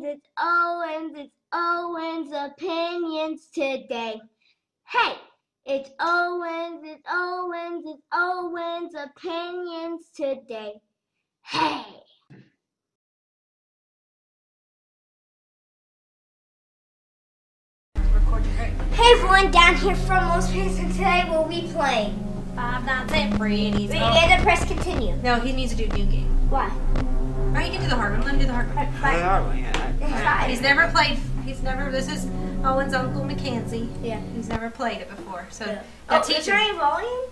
Owens, it's Owens, it's Owens opinions today. Hey, it's Owens, it's Owens, it's Owens opinions today. Hey. Hey everyone, down here from Most Parents, and today we'll be playing. Five Nights at Freddy's. Had to press continue. No, he needs to do new game. Why? Or you can do the hard one. Let him do the hard one. They are, well, yeah. It's. He's never played. He's never. This is Owen's uncle Mckenzie. Yeah. He's never played it before. So Yeah. I'll Oh, teach is there any volume?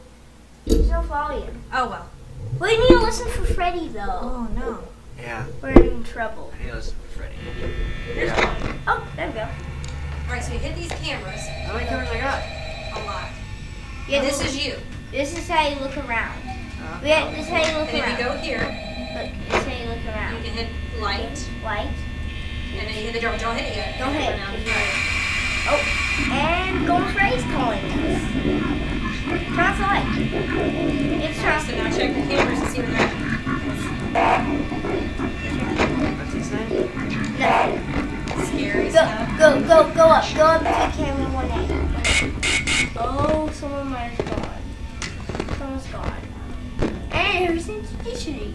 There's no volume. Oh well. We need to listen for Freddy though. Oh no. Yeah, We're in trouble. I need to listen to Freddy. There's Yeah. one. Oh, there we go. All right. So you hit these cameras How many cameras I got? a lot. Yeah, this this is you. this is how you look around. Uh, Yeah, this is how you look And if around. you go here, Look, this you look you around. can hit light, Light. and then you hit the door. Don't hit it yet. Don't hit it. Now, Oh, and Golden Freddy's calling us. Turn off the light. It's All right, so now check the cameras and see what they're. What's his name? No. Scary Go, stuff. go, go, go up. Go up to the camera one eight. Oh, someone might have gone. Someone's gone. And who's in Dictionary?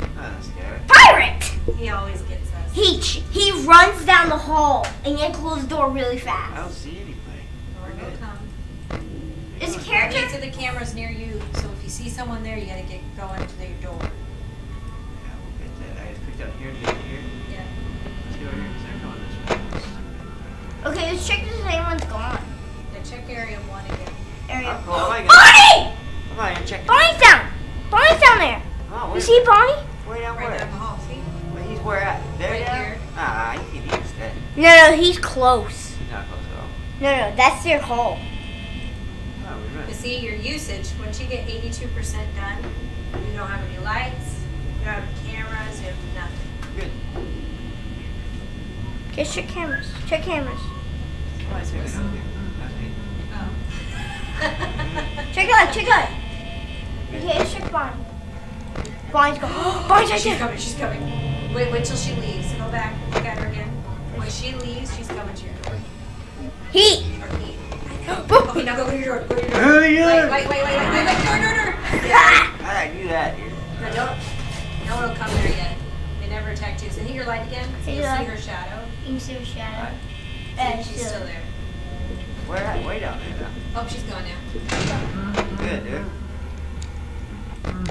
Oh, that's scary. Pirate! He always gets us. He ch- he runs down the hall and you close the door really fast. I don't see anybody. Lord will come. Is a These character? are the cameras near you, so if you see someone there, you gotta get going to their door. Yeah, we'll get that. I just picked up here to get here. Yeah. Let's go over here because they're going this way. Okay, let's check if anyone's gone. Yeah, check area one again. Area. Oh, I'm cool. I'm gonna Bonnie! I'm not even checking. Bonnie's down. Bonnie's down there. Oh, You where? see Bonnie? Where down Right where? down the hall, see? Wait, he's where at? There Right down? here. Ah, he can he's dead. No, no, he's close. He's not close at all. No, no, that's their hall. Oh, we To see your usage, once you get 82% done, you don't have any lights, you don't have cameras, you have nothing. Good. Okay, check cameras. Check cameras. Somebody's here. That's me. Oh. Check it out, check it out. Okay, let's check Bonnie. Bonnie's gone. Bonnie's right she's there. coming, she's coming. Wait, wait till she leaves. Go back, look at her again. When she leaves, she's coming to your door. Heat. Or he. Okay, now go to your door, go to your door. Oh, Wait, yeah. wait, wait, wait, wait, wait, wait, door, door, door. Ah! I knew that, dude. No, don't. No one will come there yet. They never attacked you. So hit your light again. So Hit you'll your see light. her shadow. You can see her shadow. Right. And uh, she's she's still there. Where at? Way down there, Oh, she's gone now. though. Good, dude.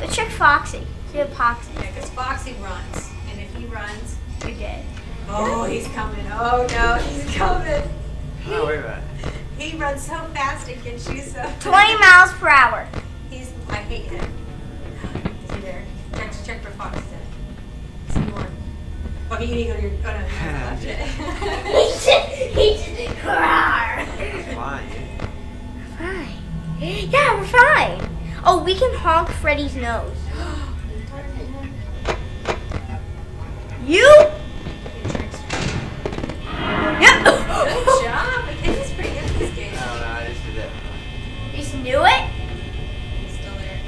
Let's check Foxy. See if Foxy. Yeah, because Foxy runs. And if he runs, You're dead. oh, he's coming. Oh, no, he's coming. Oh, wait a minute. He runs so fast it gets you so. 20 miles per hour. He's. I hate him. Is he there? Check, check for Foxy. See one. Okay, you need to go to your. Oh, no, you left it. he just, he just, rawr. Fine. Fine. Yeah, we're fine. Oh, we can honk Freddy's nose. You? Yep. Good job. The kid is pretty good at this game. I don't know, I just did that. You just knew it? He's still there.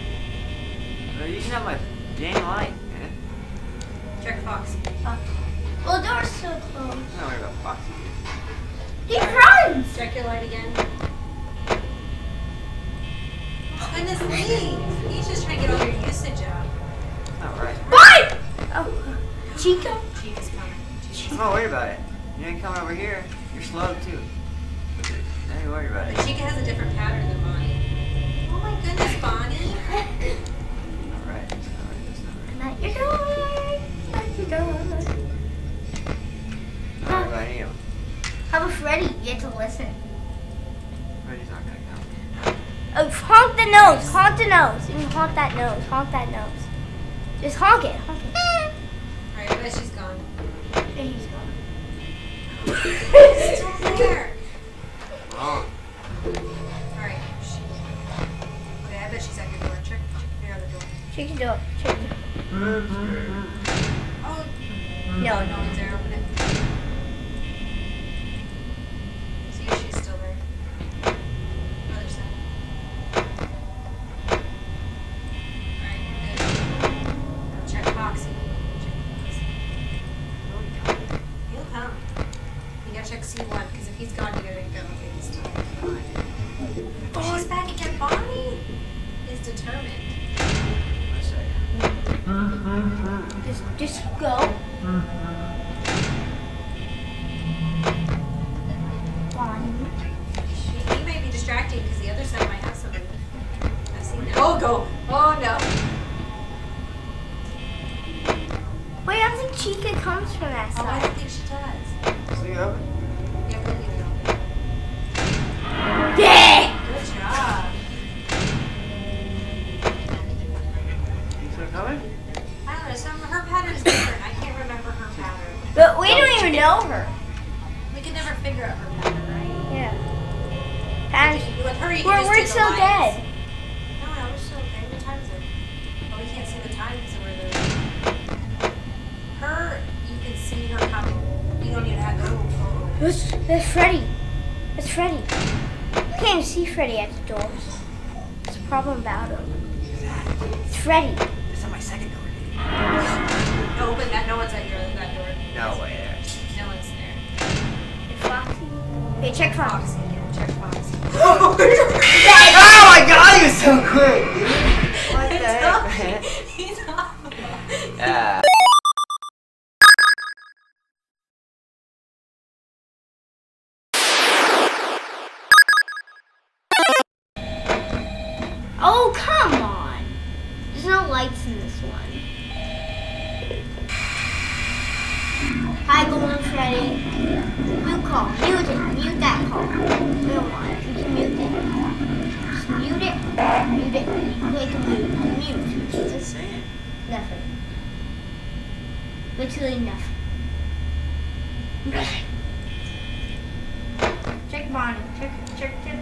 No, you can have my dang light, man. Check Foxy. Oh. Well, the door's so closed. I'm not worried about Foxy, dude. He runs. Check your light again. Oh, Goodness me! He's just trying to get all your usage out. It's not right. Bye. Oh, Chica. Chief is coming. I'm not worried about it. You ain't coming over here. You're slow, too. I ain't worry about it. But Chica has a different pattern than Bonnie. Oh my goodness, Bonnie! Not right. It's not right. It's not right. Not your door. Not your door. Not right about any of them. How about Freddy? You get to listen. Freddy's not gonna come. Oh, honk the nose. Honk the nose. You can honk that nose. Honk that nose. Just honk it. Honk it. Alright, I bet she's gone. There he's gone. Still there! Wrong. Alright. Okay, I bet she's at your door. Check, check your other door. Check the door. Check the door. Oh! No, No no. Even know her. We can never figure out her pattern, right? Yeah. And With her, you can we're, we're still lines. dead. No, no, we're still okay. What time is it? Oh, we can't see the time because we're the. Her, you can see her coming. You don't even have to. Oh, oh. That's, that's Freddy. That's Freddy. You can't even see Freddy at the doors. There's a problem about him. It's Freddy. This is my second door. No, open that. No one's at your that door. No way Foxy. Okay, check Foxy. Foxy, check Foxy. Oh my god, he was so quick! What the heck. He's off. Yeah. Oh, come on. There's no lights in this one. Hi, Golden Freddy. Mute call. Mute it. Mute that call. We don't want it. You can mute it. Just mute it. Mute it. Click mute. Mute. It saying? Nothing. Literally nothing. Nothing. Check Bonnie. Check, check. Check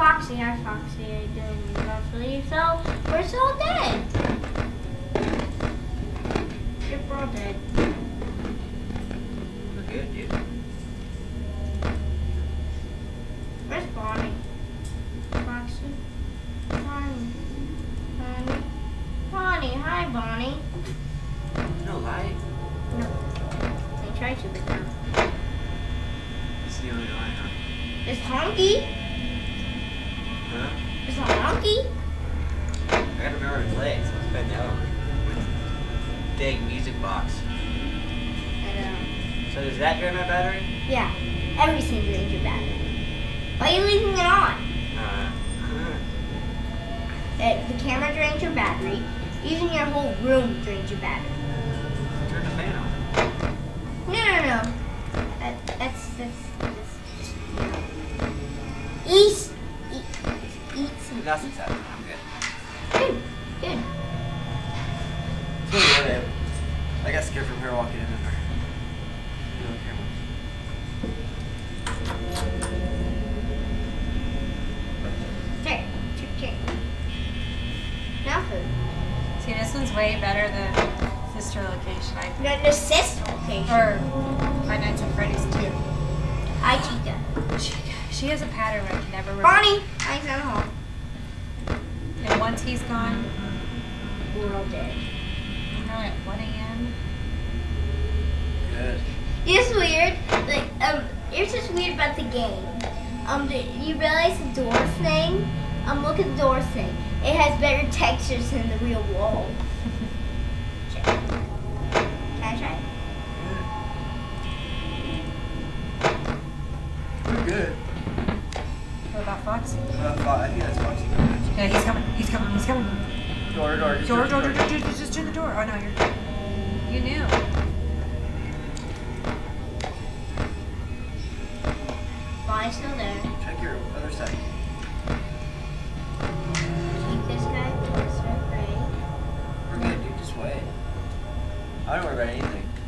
Foxy. Hi, Foxy. I didn't actually. So, we're still dead. We're all dead. We're good, dude. Where's Bonnie? Foxy? Bonnie? Bonnie? Bonnie, hi Bonnie. No light. No. I tried to, but no. It's the only light, huh? It's Honky. It's not Honky. I gotta remember to play, so let's over. Big music box. And, um, So does that drain my battery? yeah, everything drains your battery. Why are you leaving it on? Uh, Uh, the camera drains your battery. Even your whole room drains your battery. turn the fan on. No, no, no. Nothing's happening. I'm good. Good, good. So whatever. I got scared from her walking in there. You don't care much. Check, check, check. Now food. See, this one's way better than sister location. I The, the sis location. or Five Nights at Freddy's 2. I cheetah. She, she has a pattern I can never remember. Bonnie, Alexander Hall. And once he's gone, We're all dead. you know, at 1 a.m. Good. It's weird. Like, um, it's just weird about the game. Um, the, you realize the door thing? Um, look at the door thing. It has better textures than the real wall.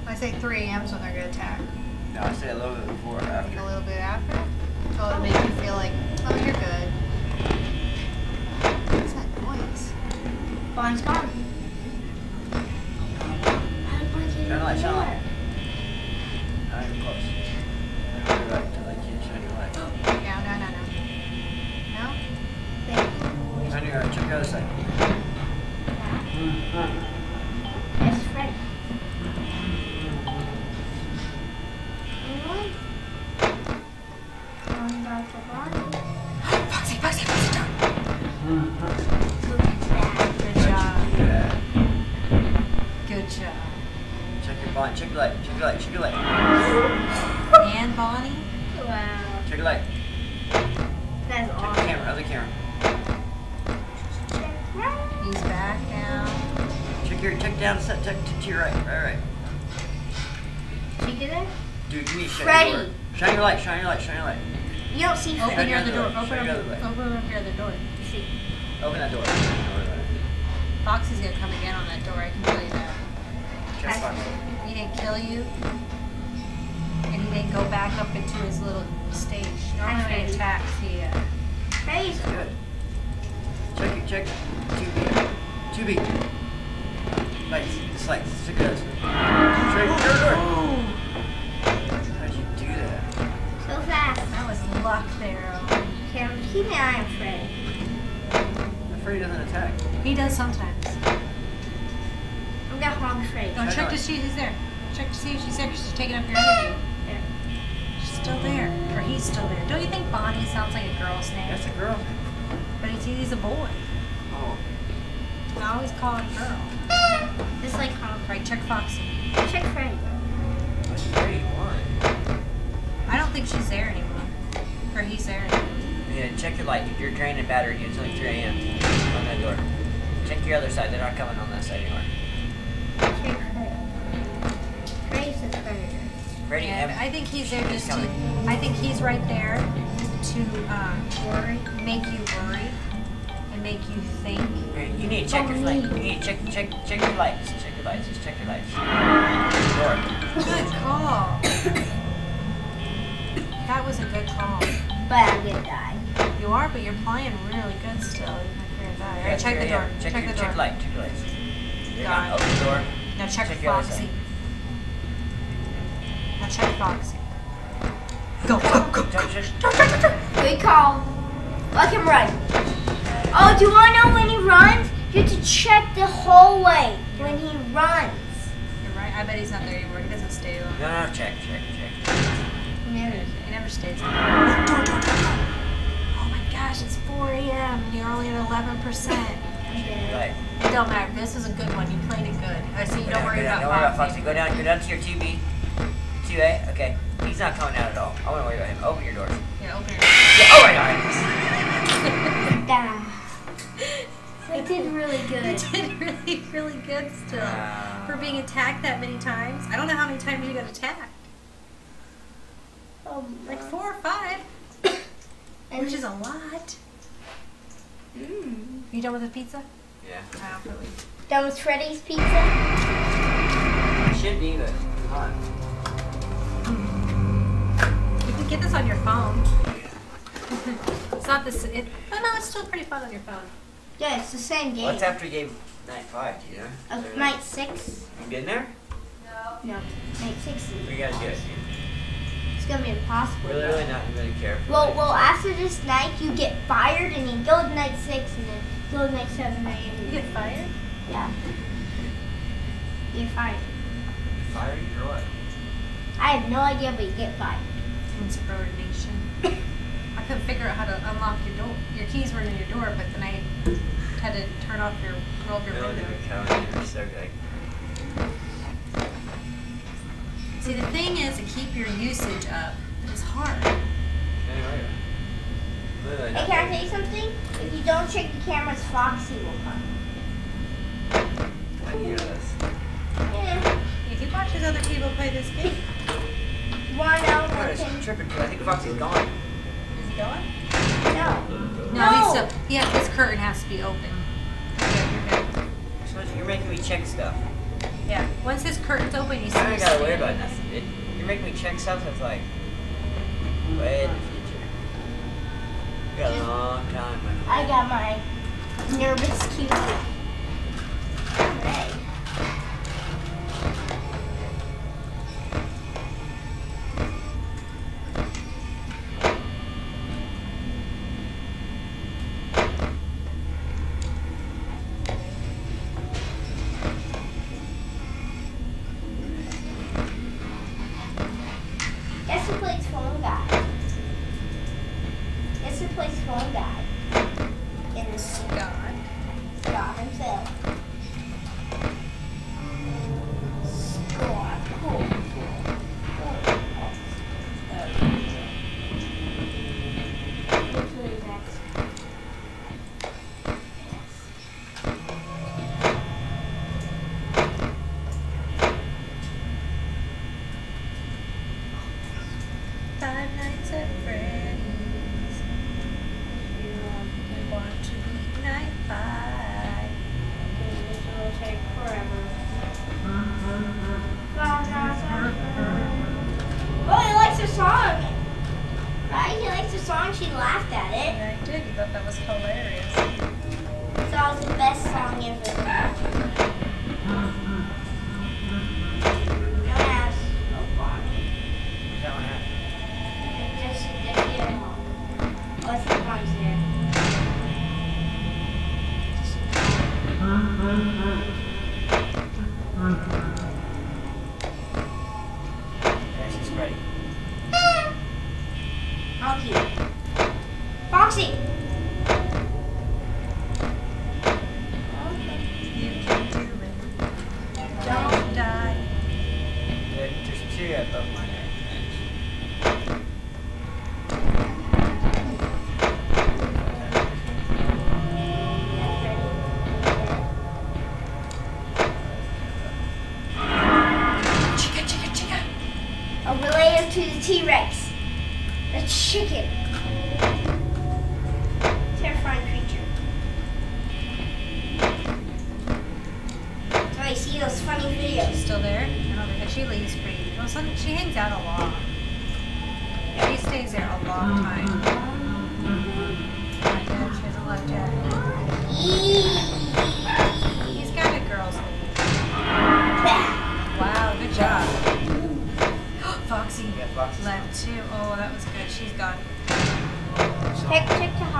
I say 3 a.m.'s when they're gonna attack. No, I say a little bit before or after. A little bit after. So it'll make you feel like, oh, you're good. What's that noise? Bonnie's gone. Shine a light, shine a light. Not even close. I don't worry about it until I can't shine your light. No, no, no, no. No? Shine your, check the other side. It's to, to your right. Right, right. She get it? Dude, you need to shut Freddy. your. Shine your light. Shine your light. Shine your light. You don't see Open Freddy. the other door. door. Open Shut up, your other way. open up your other door. See. Open that door. Open that. Foxy's gonna come again on that door. I can tell you that. Check Fox. He didn't kill you, and he didn't go back up into his little stage. Normally when he attacks, he. Uh, Freddy's Good. Check it. Check. Two B. Two B. Lights. It's lights. Check those. Check your door. How'd you do that? so fast. that was luck there. Okay, I'm keeping an eye on Freddy. Freddy doesn't attack. He does sometimes. I'm gonna honk Freddy. Go check to see if he's there. Check to see if she's there. 'cause She's taking up your energy. There. She's still there, or he's still there. Don't you think Bonnie sounds like a girl's name? That's a girl. But he's, he's a boy. Oh. I always call him girl. Just like honk. Right, check Foxy. Check Freddy. What's Freddy want? I don't think she's there anymore. Or he's there anymore. Yeah, check your light. If You're draining battery. It's only 3 a.m. on that door. Check your other side. They're not coming on that side anymore. Check Freddy. Freddy's a predator. Freddy, Yeah, I think he's there He's just to. I think he's right there to um, make you worry, and make you think. Hey, you need to check your Bonnie. flame. You need to check check check your lights. Check your lights. Just check your lights. Good call. that was a good call. But I'm gonna die. You are, but you're playing really good still. You're gonna die. All Yeah, right, check the door. Check, Check your, the check door. light. Check your lights. You're Got gone. it. Open the door. Now check, Check your Foxy. Now check Foxy. Go, go, go, go. Touch it. Good call. Let him run. Oh, do you want to know when he runs? You have to check the hallway when he runs. You're right. I bet he's not there anymore. He doesn't stay long. No, no, check, check, check. He never stays long. Oh my gosh, it's 4 a.m. and you're only at 11%. Right. It don't matter. This is a good one. You played it good. I see. You Go don't down, worry go down. about Don't worry about Foxy. Foxy. Go down. Go down to your 2B. 2A. Eh? Okay. He's not coming out at all. I want to worry about him. Open your doors. Yeah, open it. Yeah. Oh my God. I did really You good. did really, really good still. Wow. For being attacked that many times. I don't know how many times you got attacked. Oh, Like four or five, and which is a lot. Mm. You done with the pizza? Yeah. I don't really. That was Freddy's pizza. It should be, but come on. You can get this on your phone. it's not this. It, oh no, it's still pretty fun on your phone. Yeah, it's the same game. What's after game night five? Do you know? Of Is there- night six. You been there? No, No, night six. is- We gotta do it. It's gonna be impossible. We're literally not really care. Well, like- well, after this night, you get fired, and then go to night six, and then go to night seven, night eight. You get fired? Yeah. You get fired. Fire you or what? I have no idea, but you get fired. Insubordination. I couldn't figure out how to unlock your door. Your keys were in your door, but then I had to turn off your roll up your No, window. they count. You're so good. See, the thing is to keep your usage up. It's hard. Anyway. Hey, can I tell you something? If you don't check the cameras, Foxy will come. How do you this? Yeah. If he watches other people play this game, Wanna know What what is can... tripping? I think Foxy's gone. Is going? No. No, No. he's still. Yeah, this curtain has to be open. Yeah, you're. So You're making me check stuff. Yeah. Once this curtain's open, you see. I don't gotta worry about nothing. It, you're making me check stuff that's like way in the future. We got a long time. I got my nervous cue. Alright.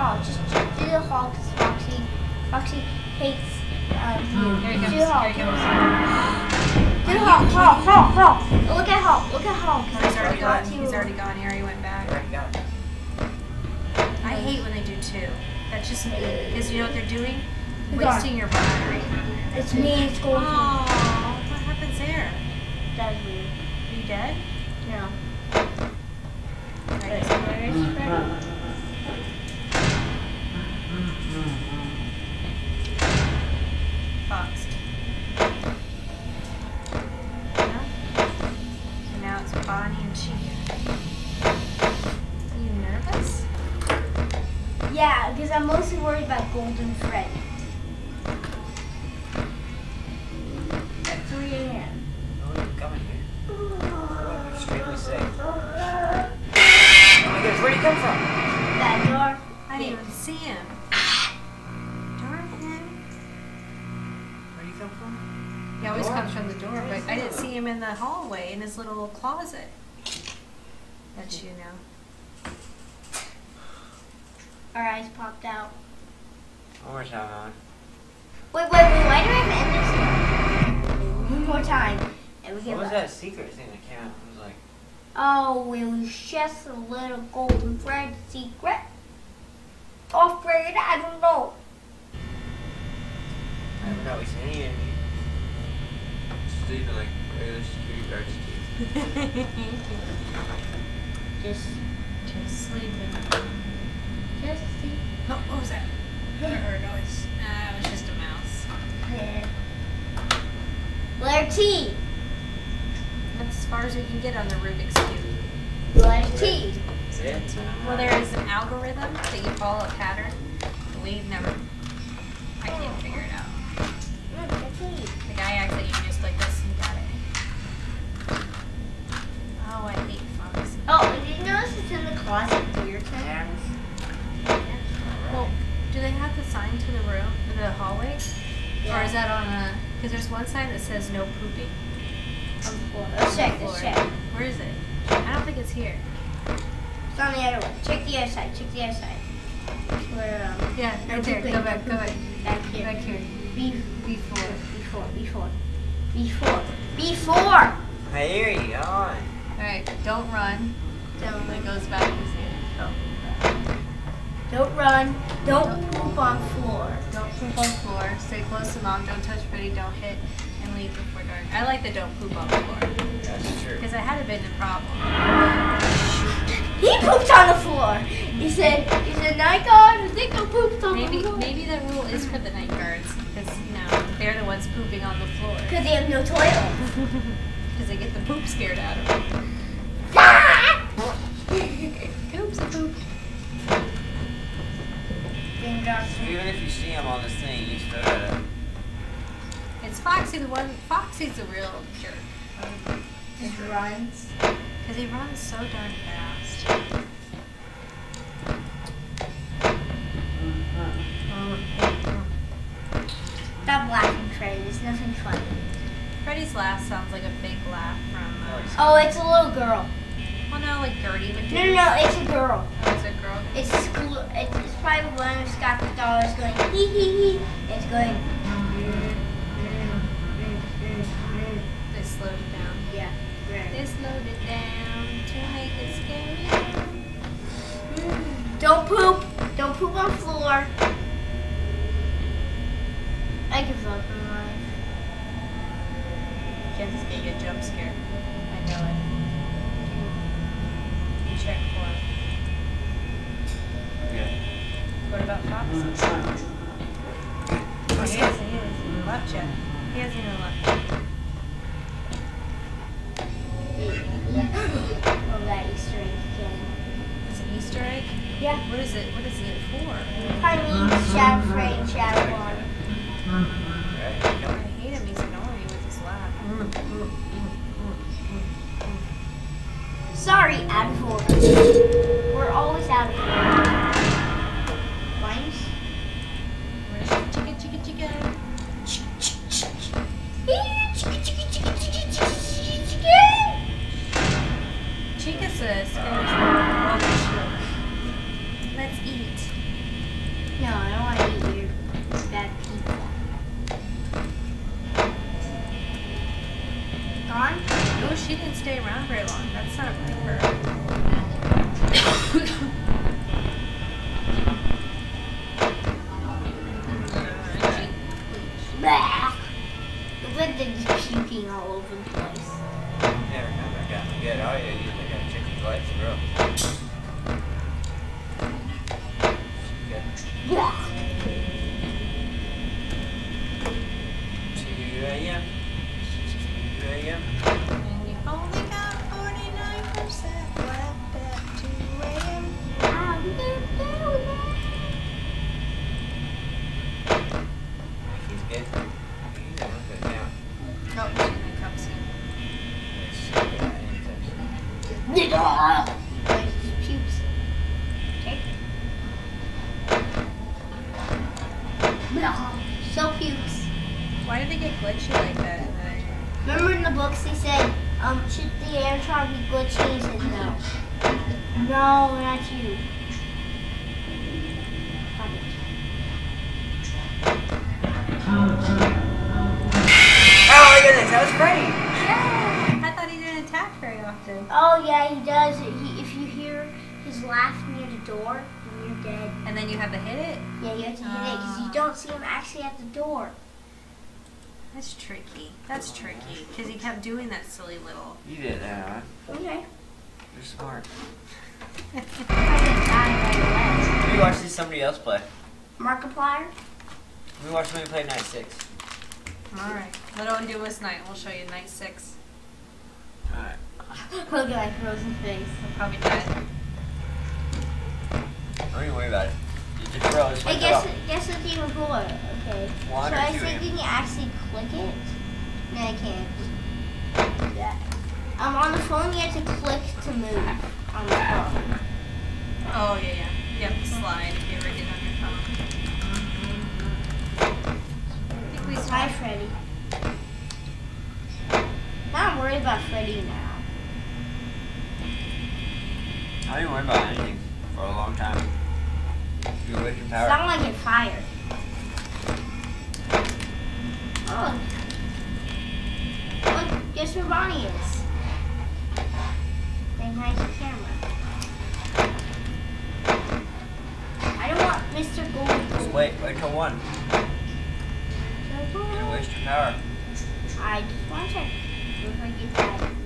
Check. Just, just do the hall because Foxy, Foxy hates um, you. Here he Do the hall. Here he comes. Do the hall. Hall, hall, hall. Look at hall. Look at hall. 'cause He's I already gone. to- He's already gone. Here He already went back. Alright, got it. I hate when they do two. That's just me. Because you know what they're doing? Who's gone? Wasting your battery. It's me. It's going. Oh, what happens there? That's weird. Are you dead? No. Right. Where's Golden Freddy. At 3 a.m. Oh, you're coming here. We're extremely safe. Oh my goodness, where'd he come from? That door. I didn't even see him. Darn him. Where'd he come from? He always comes from the door, but I didn't see him in the hallway in his little closet. That's you now. Our eyes popped out. One more time, on. Wait, wait, wait. Why do I have to end this? One more time. And we What was back. that secret thing that came out? It was like, Oh, it was just a little Golden Freddy secret. Oh, Fred, I don't know. I don't know, he's in here. Sleeping like regular security guards do. Just, Just sleeping. just see. Oh, what was that? I a noise. Uh, it was just a mouse. there. Letter T. That's as far as we can get on the Rubik's Cube. Letter T. That's it? Well, there is an algorithm that you follow a pattern. but We've never. I can't figure it out. Look, that's T. The guy acts like you just like this and got it. Oh, I hate Fox. Oh, did you notice it's in the closet three times? Well, do they sign to the room, the hallway? Or is that on a? Because there's one sign that says no pooping. On the floor. Let's check, let's check. Where is it? I don't think it's here. It's on the other one. Check the other side, check the other side. Where, um, Yeah, no right there. pooping, Go back. Go back. Back here. Back here. Be- Before. before, before, before, before. Here you on. All right. Don't run. Don't, It goes back. You see it. Don't run. Don't poop on floor. Don't poop on floor. Stay close to mom. Don't touch Freddy. Don't hit and leave before dark. I like the don't poop on the floor That's true. because I had a bit of a problem. He pooped on the floor. He said, he said, night guard, I think I pooped on Maybe the floor. maybe the rule is for the night guards because you know they're the ones pooping on the floor Because they have no toilet. because they get the poop scared out of them. Ah! Oops, a poop. Then dark. Even if you see him on this thing, you still gotta. It's Foxy the one. Foxy's the real jerk He runs. because he runs so darn fast. Stop laughing, Freddy. There's nothing funny. Freddy's laugh sounds like a fake laugh from. Uh, Oh, it's a little girl. well, no, like Gertie would do. No, no, no. It's a girl. Oh, it's a girl. It's school. It's, it's probably one of Scott's dollars going hee hee hee. It's going. They slowed it down. Yeah. right. They slowed it down to make it scary. Don't poop. Don't poop on the floor. I give up on life. Jen's gonna get a jump scare. I know it. You check for it. Yeah. What about Chica says, let's eat. No, I don't want to eat your bad pizza. Gone? Oh, she didn't stay around very long. That's not like her. Blah. So pukes. Why did they get glitchy like that? Remember in the books they said, um, should the air try be glitchy? He no. No, at the door. That's tricky. That's tricky. Because he kept doing that silly little. You did that, huh? Okay. You're smart. I'm gonna die right We watched this somebody else play. away. Markiplier. We watched somebody play Night 6. Alright. Let on do us night. We'll show you night six. Alright. Look at my frozen face. We'll probably dead. Don't even worry about it. You just bro, just I guess up. guess it's even cooler. Okay. One so I two think in. you can actually click it. No, I can't. Yeah. Um, on the phone you have to click to move on the phone. Oh, yeah, yeah. You have to slide if you ever get on your phone. I think we Hi, saw Freddy. Now I'm worried about Freddy now. I didn't worry about anything for a long time. You were wasting It's power. not like it fired. Oh. Look, guess where Bonnie is? Say hi to camera. I don't want Mr. Gold. Just wait, wait till one. You're gonna waste your power. I just want to check. Looks like it's died.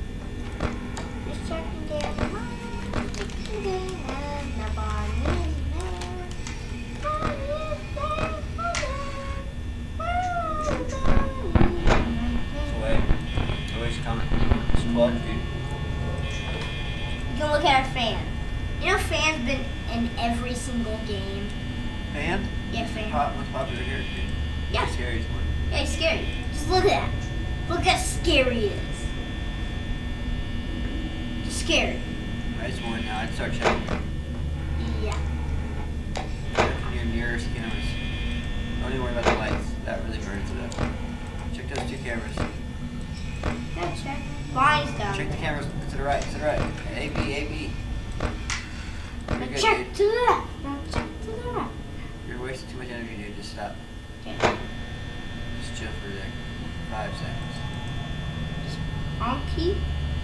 Honky?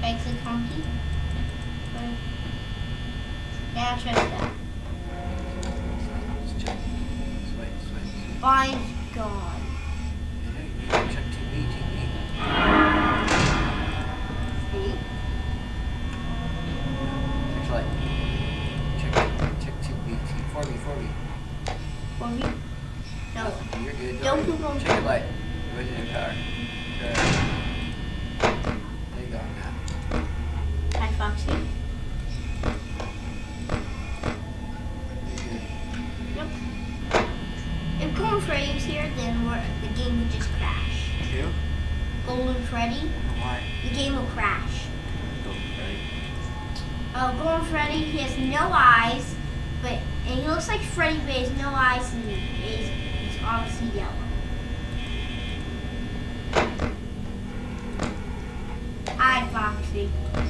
Exit Honky? Yeah, I'll try that. Five gone. Bye.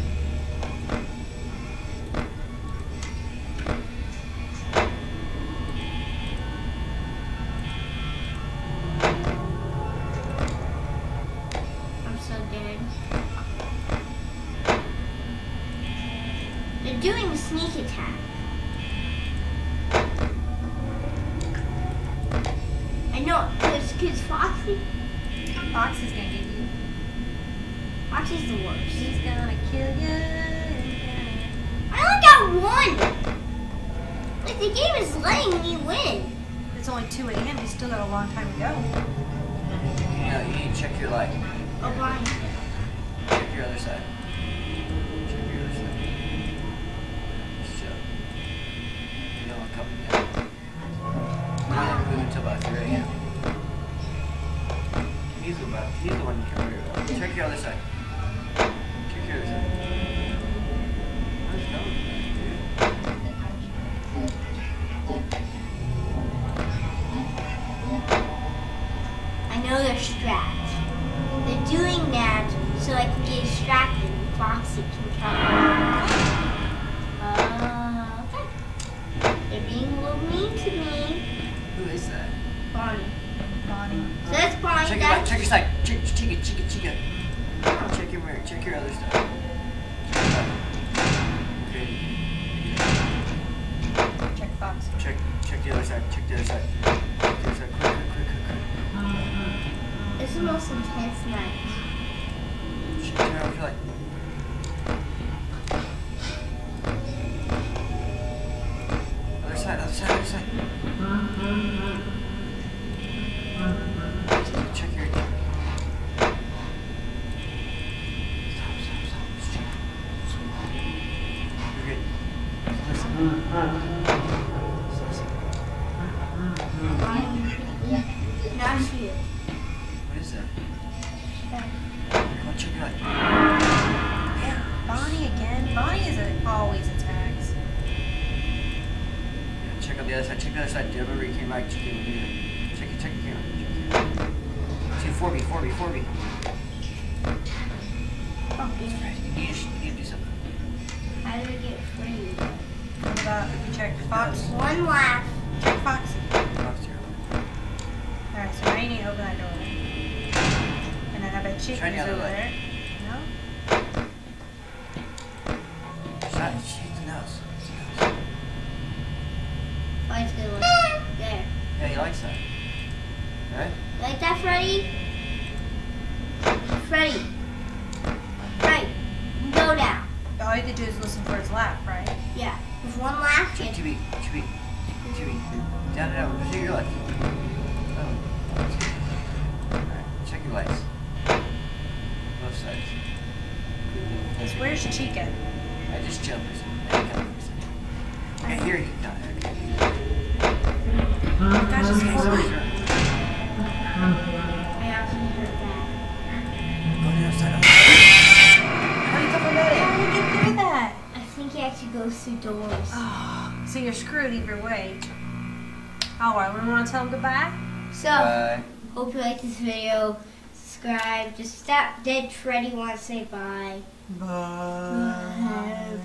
done a long time ago. You know, you need to check your light. Oh, why? Check your other side. Check your other side. You know, I'm coming. come haven't moving until about 3 a.m. He's, about, he's the one you can worry about. Check your other side. Mm-hmm. Okay. Like that, Freddy? Freddy. Right. Go down. All you have to do is listen for his laugh, right? Yeah. With one laugh. Chewy, chewy, chewy, chewy. Down and over. Oh. Check your legs. Oh. Alright, check your legs. Both sides. Yes, where's Chica? I just jumped. I hear you. Okay. Gosh, it's see doors. Oh, so you're screwed either way. All right, we want to tell them goodbye? So, bye. hope you like this video. Subscribe. Just stop dead Freddy Want to say bye. Bye.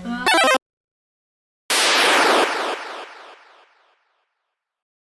bye. bye.